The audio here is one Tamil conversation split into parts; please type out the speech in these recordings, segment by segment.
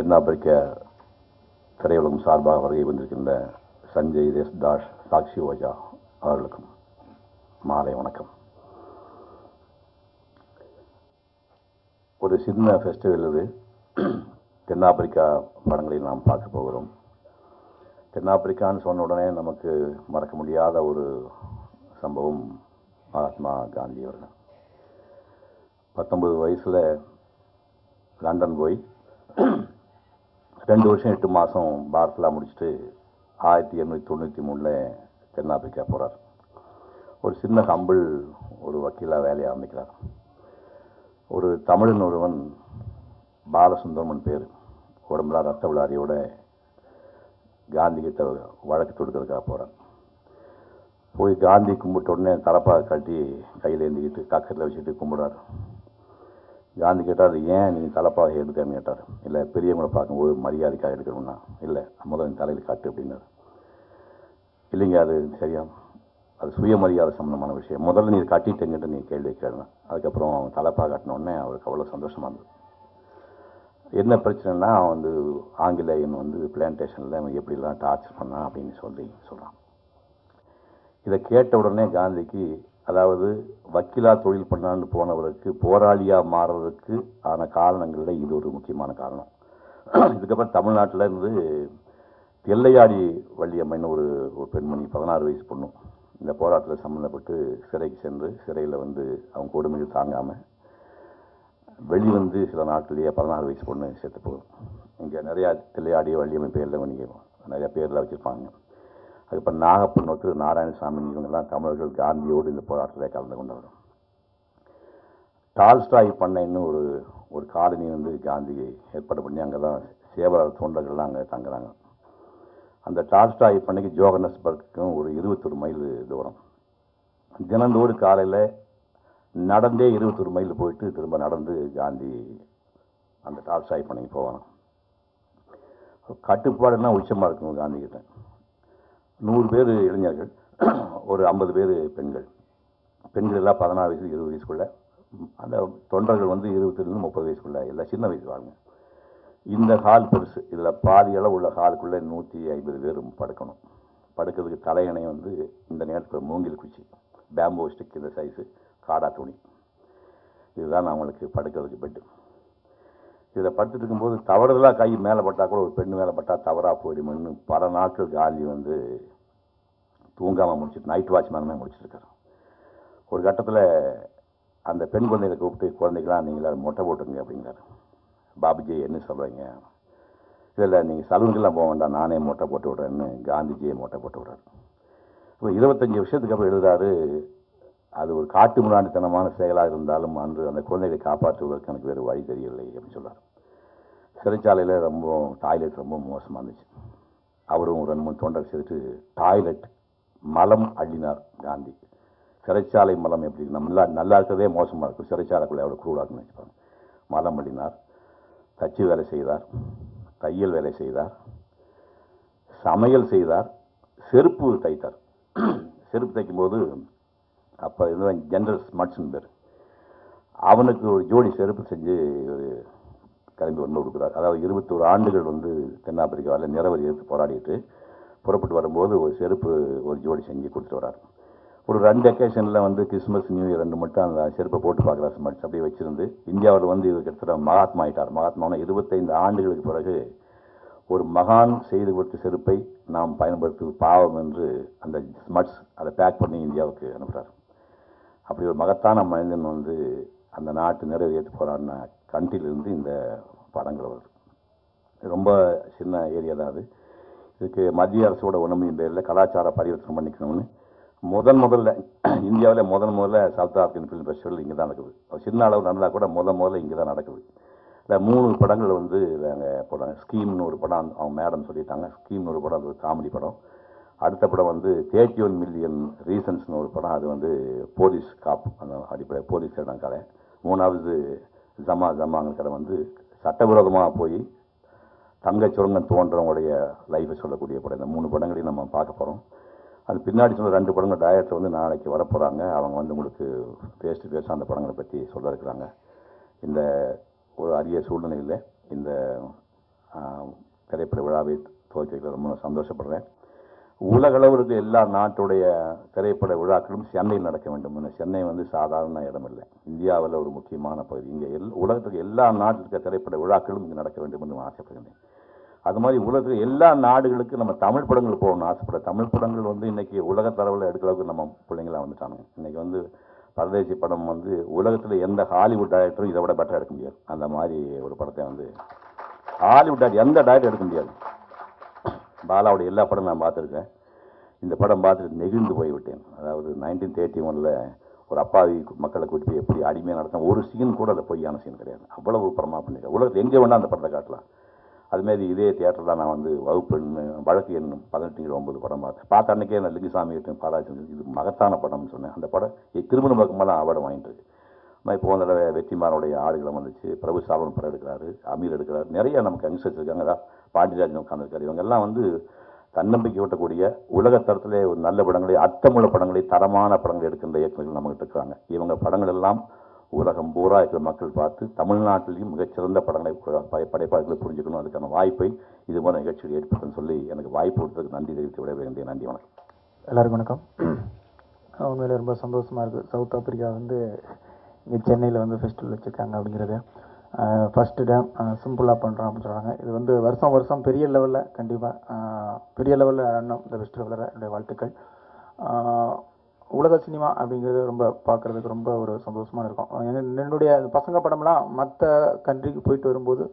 தென்னாப்பிரிக்க திரையுலகம் சார்பாக வருகை வந்திருக்கின்ற சஞ்சய் தேஸ் தாஸ் சாக்ஷி ஓஜா அவர்களுக்கும் மாலை வணக்கம். ஒரு சின்ன ஃபெஸ்டிவல் இது. தென்னாப்பிரிக்கா படங்களை நாம் பார்க்க போகிறோம். தென்னாப்பிரிக்கான்னு சொன்ன உடனே நமக்கு மறக்க முடியாத ஒரு சம்பவம் மகாத்மா காந்தி அவர்கள். பத்தொன்பது வயசில் லண்டன் போய் ரெண்டு வருஷம் எட்டு மாதம் பார்சலா முடிச்சுட்டு ஆயிரத்தி எண்ணூற்றி தொண்ணூற்றி மூணில் தென்னாப்பிரிக்கா போகிறார் ஒரு சின்ன ஹம்பிள் ஒரு வக்கீலாக வேலையை ஆரம்பிக்கிறார். ஒரு தமிழன் ஒருவன் பாலசுந்தரமன் பேர். உடம்புல ரத்த விளாரியோட காந்தி கிட்ட வழக்கு தொடுக்கிறதுக்காக போகிறான் போய் காந்தி கும்பிட்ட உடனே தலப்பாக கட்டி கையில் ஏந்திக்கிட்டு கக்கத்தில் வச்சுட்டு கும்பிடுறாரு. காந்தி கேட்டார் ஏன் நீ தலைப்பாக எடுக்கன்னு கேட்டார்? இல்லை பெரியவங்களை பார்க்கும்போது மரியாதைக்காக எடுக்கணும்னா? இல்லை முதல் நீ தலையில் காட்டு அப்படின்னாரு. இல்லைங்க அது சரியா? அது சுயமரியாதை சம்பந்தமான விஷயம். முதல்ல நீ கட்டிட்டேங்கிட்ட நீ கேள்வி கேளுங்க. அதுக்கப்புறம் அவன் தலைப்பாக காட்டினோடனே அவருக்கு அவ்வளோ சந்தோஷமாக இருந்தது. என்ன பிரச்சனைனா அவன் வந்து ஆங்கிலேயன் வந்து பிளான்டேஷனில் அவன் எப்படிலாம் டார்ச்சர் பண்ணான் அப்படின்னு சொல்லி சொல்கிறான் இதை கேட்ட உடனே காந்திக்கு அதாவது வக்கீலா தொழில் பண்ணான்னு போனவருக்கு போராளியாக மாறுறதுக்கு ஆன காரணங்களில் இது ஒரு முக்கியமான காரணம். இதுக்கப்புறம் தமிழ்நாட்டில் இருந்து எல்லையாடி வள்ளியம்மன் ஒரு ஒரு பெண்மணி பதினாறு வயசு பொண்ணும் இந்த போராட்டத்தில் சம்மந்தப்பட்டு சிறைக்கு சென்று சிறையில் வந்து அவங்க கொடுமைகள் தாங்காமல் வெளிவந்து சில நாட்கள்லேயே பதினாறு வயசு பொண்ணு சேர்த்து போகும். இங்கே நிறையா தில்லையாடி வள்ளியம்மை பேரில் நீங்கள் நிறையா பேரில் வச்சுருப்பாங்க. அதுக்கப்புறம் நாகப்பன் ஒருத்தர் நாராயணசாமி இவங்கெல்லாம் தமிழர்கள் காந்தியோடு இந்த போராட்டத்தில் கலந்து கொண்டவர் டால்ஸ்டாய் பண்ணைன்னு ஒரு ஒரு காலனி வந்து காந்தி ஏற்பாடு பண்ணி அங்கே தான் சேவலர் தொண்டர்கள்லாம் அங்கே தங்குறாங்க. அந்த டால்ஸ்டாய் பண்ணைக்கு ஜோகனஸ்பர்க்கும் ஒரு இருபத்தொரு மைல் தூரம். தினந்தோறும் காலையில் நடந்தே இருபத்தொரு மைல் போயிட்டு திரும்ப நடந்து காந்தி அந்த டால்ஸ்டாய் பண்ணைக்கு போவாங்க கட்டுப்பாடுனா உச்சமாக இருக்கும் காந்தி கிட்ட நூறு பேர் இளைஞர்கள் ஒரு ஐம்பது பேர் பெண்கள். பெண்கள் எல்லாம் பதினாறு வயசு இருபது வயசுக்குள்ள. அந்த தொண்டர்கள் வந்து இருபத்திலிருந்து முப்பது வயசுக்குள்ள எல்லாம் சின்ன வயசு வாங்க இந்த ஹால் பெருசு. இதில் பாதி அளவு உள்ள ஹாலுக்குள்ளே நூற்றி ஐம்பது பேர் படுக்கணும். படுக்கிறதுக்கு தலையணை வந்து இந்த நேரத்தில் மூங்கில் குச்சி பேம்போ ஸ்டிக் இந்த சைஸு காடா துணி. இதுதான் அவங்களுக்கு படுக்கிறதுக்கு பெட்டு இதில் படுத்துட்டு இருக்கும்போது தவறுதலாக கை மேலே பட்டால் கூட ஒரு பெண் மேலே பட்டால் தவறாக போயிடுமென்னு பல நாட்கள் காந்தி வந்து தூங்காமல் முடிச்சுட்டு நைட் வாட்ச் வாட்ச்மேனுமே முடிச்சிருக்காரு ஒரு கட்டத்தில் அந்த பெண் குழந்தைகளை கூப்பிட்டு குழந்தைகளாம் நீங்களா மொட்டை போட்டுருங்க அப்படிங்கிறாரு. பாபுஜி என்ன சொல்கிறீங்க இதில் நீங்கள் சலூன்கெல்லாம் போக வேண்டாம். நானே மொட்டை போட்டு விட்றேன்னு காந்திஜியை மொட்டை போட்டு விட்றாரு. இப்போ இருபத்தஞ்சி வருஷத்துக்கு அப்புறம் எழுதுறாரு அது ஒரு காட்டு முராண்டித்தனமான செயலாக இருந்தாலும் அன்று அந்த குழந்தைகளை காப்பாற்றுவதற்கு எனக்கு வேறு வழி தெரியவில்லை அப்படின்னு சொல்கிறார் சிறைச்சாலையில் ரொம்ப டாய்லெட் ரொம்ப மோசமாக இருந்துச்சு. அவரும் ரெண்டு மூணு தொண்டர் சேர்த்து டாய்லெட் மலம் அள்ளினார் காந்தி. சிறைச்சாலை மலம் எப்படி நம்ம நல்லா நல்லா இருக்கிறதே மோசமாக இருக்கும். சிறைச்சாலைக்குள்ளே எவ்வளோ குரூடாக்குன்னு வச்சுப்பாங்க மலம் அள்ளினார். தச்சு வேலை செய்தார். தையல் வேலை செய்தார். சமையல் செய்தார். செருப்பு தைத்தார். செருப்பு தைக்கும்போது அப்போ இதுதான் ஜென்ரல் ஸ்மட்ஸ்னு பேர். அவனுக்கு ஒரு ஜோடி செருப்பு செஞ்சு ஒரு கிளம்பி வந்து கொடுக்குறார். அதாவது இருபத்தோரு ஆண்டுகள் வந்து தென்னாப்பிரிக்காவில் நிறவரி எடுத்து போராடிட்டு புறப்பட்டு வரும்போது ஒரு செருப்பு ஒரு ஜோடி செஞ்சு கொடுத்துட்டு வரார். ஒரு ரெண்டு அக்கேஷனில் வந்து கிறிஸ்மஸ் நியூ இயர் ரெண்டு மட்டும் அந்த செருப்பை போட்டு பார்க்குறாரு ஸ்மட்ஸ் அப்படியே வச்சிருந்து இந்தியாவில் வந்து இது கிட்டத்தட்ட மகாத்மா ஆயிட்டார். மகாத்மானா இருபத்தைந்து ஆண்டுகளுக்கு பிறகு ஒரு மகான் செய்து கொடுத்த செருப்பை நாம் பயன்படுத்துவது பாவம் என்று அந்த ஸ்மட்ஸ் அதை பேக் பண்ணி இந்தியாவுக்கு அனுப்புகிறார் அப்படி ஒரு மகத்தான மனிதன் வந்து அந்த நாட்டு நிறைவேற்றி போகிறான்னு கண்டிலிருந்து இந்த படங்கள் வருது. ரொம்ப சின்ன ஏரியா தான் அது. இதுக்கு மத்திய அரசோட உணவு பேரில் கலாச்சார பரிவர்த்தனை பண்ணிக்கணும்னு. முதன் முதல்ல இந்தியாவில் முதன் முதல்ல சவுத் ஆஃப்ரிக்கன் ஃபிலிம் ஃபெஸ்டிவல் இங்கே தான் நடக்குது. சின்ன அளவு நடந்தால் கூட முதன் முதல்ல இங்கே தான் நடக்குது. இந்த மூணு படங்கள் வந்து நாங்கள் போடுறாங்க. ஸ்கீம்னு ஒரு படம் அவங்க மேடம் சொல்லிட்டாங்க ஸ்கீம்னு ஒரு படம் அது காமெடி படம். அடுத்த படம் வந்து தேர்ட்டி ஒன் மில்லியன் ரீசன்ஸ்னு ஒரு படம் அது வந்து போலீஸ் காப் அந்த அடிப்படை போலீஸ் இடம் கதை. மூணாவது ஜமா ஜமாங்கிற கடை வந்து சட்டவிரோதமாக போய் தங்க சுரங்கம் தோன்றவங்களுடைய லைஃபை சொல்லக்கூடிய படம். இந்த மூணு படங்களையும் நம்ம பார்க்க போகிறோம் அது பின்னாடி சொன்ன ரெண்டு படங்கள் டயரக்டர் வந்து நாளைக்கு வரப்போகிறாங்க அவங்க வந்து உங்களுக்கு ஃபேஸ் டு ஃபேஸ் அந்த படங்களை பற்றி சொல்ல இருக்கிறாங்க. இந்த ஒரு அரிய சூழ்நிலையில் இந்த திரைப்பட விழாவை துவக்கி ரொம்ப சந்தோஷப்படுறேன். உலகளவில் இருக்க எல்லா நாட்டுடைய திரைப்பட விழாக்களும் சென்னையில் நடக்க வேண்டும். ஏன்னா சென்னை வந்து சாதாரண இடம் இல்லை இந்தியாவில் ஒரு முக்கியமான பகுதி. இங்கே எல் உலகத்துக்கு எல்லா நாட்டில் இருக்க திரைப்பட விழாக்களும் இங்கே நடக்க வேண்டும் என்று ஆசைப்படுகிறேன். அது மாதிரி உலகத்துக்கு எல்லா நாடுகளுக்கும் நம்ம தமிழ் படங்கள் போகணும்னு ஆசைப்படுறேன் தமிழ் படங்கள் வந்து இன்றைக்கி உலக தரவில் எடுக்கிற அளவுக்கு நம்ம பிள்ளைங்களாம் வந்துட்டாங்க இன்றைக்கி வந்து பரதேசி படம் வந்து உலகத்தில் எந்த ஹாலிவுட் டைரக்டரும் இதை விட பெட்டராக எடுக்க முடியாது. அந்த மாதிரி ஒரு படத்தை வந்து ஹாலிவுட் டைரக்டர் எந்த டைரக்டர் எடுக்க முடியாது. பாலாவுடைய எல்லா படம் நான் பார்த்துருக்கேன். இந்த படம் பார்த்துட்டு நெகிழ்ந்து போய்விட்டேன். அதாவது நைன்டீன் தேர்ட்டி ஒனில் ஒரு அப்பாவி மக்களை கூட்டி போய் எப்படி அடிமையாக நடத்த ஒரு சீன் கூட அதில் பொய்யான சீன் கிடையாது. அவ்வளவு படமாக பண்ணிருக்கேன் உலகத்தில் எங்கே வேணால் அந்த படத்தை காட்டலாம். அதுமாரி இதே தேட்டரில் நான் வந்து வகுப்பு எண் வழக்கு எண்ணும் பதினெட்டு ஒன்பது படம் பார்த்தேன். பார்த்த அன்னைக்கே நான் லிங்குசாமி கிட்ட பாலாஜி இது மகத்தான படம்னு சொன்னேன். அந்த படம் திருமண பக்கமெல்லாம் அவார்டு வாங்கிட்டு இருக்கு நான் இப்போ போன தடவை வெற்றிமாறனுடைய ஆடுகளம் வந்துச்சு. பிரபு சாவன் படம் எடுக்கிறாரு அமீர் எடுக்கிறார். நிறைய நமக்கு யங்ஸ்டர்ஸ் இருக்காங்க. பாண்டியராஜன் உட்காந்துருக்காரு இவங்க எல்லாம் வந்து தன்னம்பிக்கை ஊட்டக்கூடிய உலக தரத்திலே ஒரு நல்ல படங்களை அர்த்தமுள்ள படங்களை தரமான படங்களை எடுக்கின்ற இயக்குநர்கள் நம்மகிட்ட இருக்கிறாங்க இவங்க படங்கள் எல்லாம் உலகம் பூரா இருக்கிற மக்கள் பார்த்து தமிழ்நாட்டிலையும் மிகச்சிறந்த படங்களை ப- படைப்பாளர்களை புரிஞ்சுக்கணும். அதுக்கான வாய்ப்பை இது போல நிகழ்ச்சியில் ஏற்படுத்துன்னு சொல்லி எனக்கு வாய்ப்பு கொடுத்ததுக்கு நன்றி தெரிவித்து விட வேண்டிய நன்றி வணக்கம். எல்லாருக்கும் வணக்கம். உண்மையில ரொம்ப சந்தோஷமா இருக்கு. சவுத் ஆப்பிரிக்கா வந்து இங்கே சென்னையில் வந்து ஃபெஸ்டிவல் வச்சுருக்காங்க அப்படிங்கிறது. ஃபஸ்ட்டு டேம் சிம்பிளாக பண்ணுறோம் அப்படின்னு சொல்கிறாங்க இது வந்து வருஷம் வருஷம் பெரிய லெவலில் கண்டிப்பாக பெரிய லெவலில் அண்ணன் இந்த ஃபெஸ்டிவலில் என்னுடைய வாழ்த்துக்கள். உலக சினிமா அப்படிங்கிறது ரொம்ப பார்க்குறதுக்கு ரொம்ப ஒரு சந்தோஷமாக இருக்கும். என்னுடைய பசங்க படம்லாம் மற்ற கண்ட்ரிக்கு போயிட்டு வரும்போது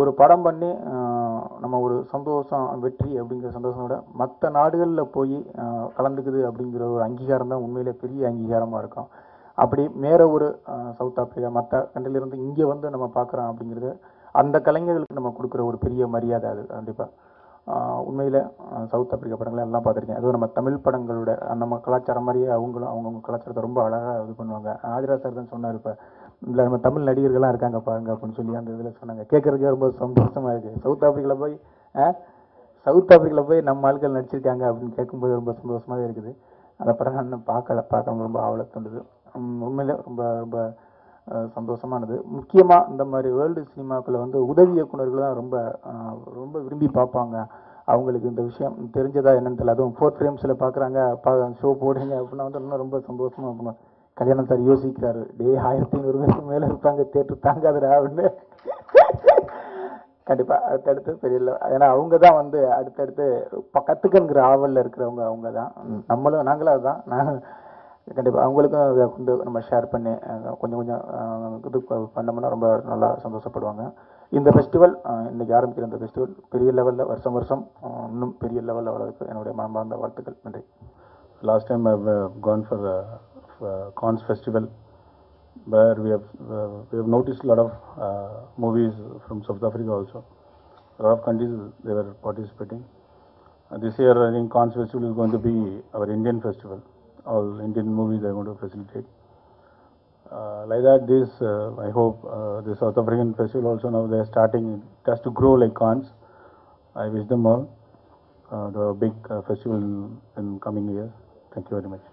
ஒரு படம் பண்ணி நம்ம ஒரு சந்தோஷம் வெற்றி அப்படிங்கிற சந்தோஷம் விட மற்ற நாடுகளில் போய் கலந்துக்குது அப்படிங்கிற ஒரு அங்கீகாரம் தான் உண்மையிலே பெரிய அங்கீகாரமாக இருக்கும். அப்படி வேற ஒரு சவுத் ஆப்பிரிக்கா மற்ற கண்ட்ரிலிருந்து இங்கே வந்து நம்ம பார்க்குறோம் அப்படிங்கிறது அந்த கலைஞர்களுக்கு நம்ம கொடுக்குற ஒரு பெரிய மரியாதை அது கண்டிப்பாக உண்மையில் சவுத் ஆப்பிரிக்கா படங்களை எல்லாம் பார்த்துருக்கேன். அதுவும் நம்ம தமிழ் படங்களோட நம்ம கலாச்சாரம் மாதிரியே அவங்களும் அவங்கவுங்க கலாச்சாரத்தை ரொம்ப அழகாக இது பண்ணுவாங்க. ஆதிரா சார் தான் சொன்னார் இப்போ இல்லை நம்ம தமிழ் நடிகர்கள்லாம் இருக்காங்க பாருங்க அப்படின்னு சொல்லி அந்த இதில் சொன்னாங்க. கேட்குறதுக்கே ரொம்ப சந்தோஷமாக இருக்குது சவுத் ஆப்பிரிக்காவில் போய் சவுத் ஆப்பிரிக்காவில் போய் நம்ம ஆட்கள் நடிச்சிருக்காங்க அப்படின்னு கேட்கும்போது ரொம்ப சந்தோஷமாகவே இருக்குது. அந்த படம் நான் இன்னும் பார்க்கல. பார்க்க ரொம்ப ஆவலை தோணுது. உண்மையிலே ரொம்ப ரொம்ப சந்தோஷமானது. முக்கியமாக இந்த மாதிரி வேர்ல்டு சினிமாக்களை வந்து உதவி இயக்குநர்கள் தான் ரொம்ப ரொம்ப விரும்பி பார்ப்பாங்க. அவங்களுக்கு இந்த விஷயம் தெரிஞ்சதா என்னன்னு தெரியல. அதுவும் ஃபோர்த் ஃப்ரேம்ஸில் பார்க்குறாங்க. பா ஷோ போடுறீங்க அப்படின்னா வந்து இன்னும் ரொம்ப சந்தோஷமாக இருக்கும் கல்யாணம் சார் யோசிக்கிறாரு. டே ஆயிரத்தி ஐநூறு பேருக்கு மேலே இருப்பாங்க. தேட்டர் தாங்காதுடா அப்படின்னு. கண்டிப்பா. அடுத்தடுத்து பெரிய level. ஏன்னா அவங்க தான் வந்து அடுத்தடுத்து கத்துக்கங்கிற ஆவல்ல இருக்கிறவங்க அவங்க தான் நம்மளும் நாங்களும் அதுதான். நான் கண்டிப்பா அவங்களுக்கும் அதை வந்து நம்ம ஷேர் பண்ணி கொஞ்சம் கொஞ்சம் இது பண்ணோம்னா ரொம்ப நல்லா சந்தோஷப்படுவாங்க. இந்த ஃபெஸ்டிவல் இன்னைக்கு ஆரம்பிக்கிற இந்த ஃபெஸ்டிவல் பெரிய லெவலில் வருஷம் வருஷம் இன்னும் பெரிய லெவலில் வளர்க்கு என்னுடைய மனமார்ந்த வாழ்த்துக்கள். நன்றி. Uh, gone for a for Cons Festival, where we have uh, we have noticed a lot of uh, movies from South Africa also. A lot of countries they were participating. Uh, this year, I think Cons Festival is going to be our Indian festival. All Indian movies are going to facilitate. Uh, like that, this uh, I hope uh, the South African festival also now they are starting. It has to grow like Cons. I wish them all the big festival in, in coming years. Thank you very much.